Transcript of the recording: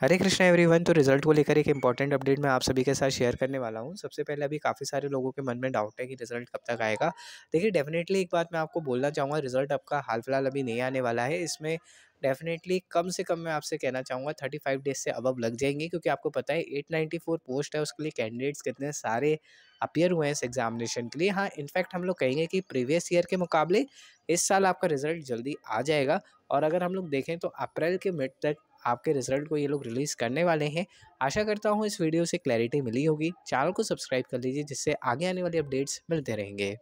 हरे Krishna everyone तो result को लेकर एक इंपॉर्टेंट अपडेट मैं आप सभी के साथ शेयर करने वाला हूँ। सबसे पहले अभी काफ़ी सारे लोगों के मन में डाउट है कि रिज़ल्ट कब तक आएगा। देखिए डेफिनेटली एक बात मैं आपको बोलना चाहूँगा रिज़ल्ट आपका हाल फ़िलहाल अभी नहीं आने वाला है। इसमें डेफिनेटली कम से कम मैं आपसे कहना चाहूँगा थर्टी फाइव डेज़ से अबव लग जाएँगे, क्योंकि आपको पता है एट नाइन्टी फोर पोस्ट है, उसके लिए कैंडिडेट्स कितने सारे अपियर हुए हैं इस एग्जामिनेशन के लिए। हाँ इनफैक्ट हम लोग कहेंगे कि प्रीवियस ईयर के मुकाबले इस साल आपका रिज़ल्ट जल्दी आ जाएगा। और अगर हम लोग देखें तो अप्रैल के मिड तक आपके रिज़ल्ट को ये लोग रिलीज़ करने वाले हैं। आशा करता हूँ इस वीडियो से क्लैरिटी मिली होगी। चैनल को सब्सक्राइब कर लीजिए, जिससे आगे आने वाले अपडेट्स मिलते रहेंगे।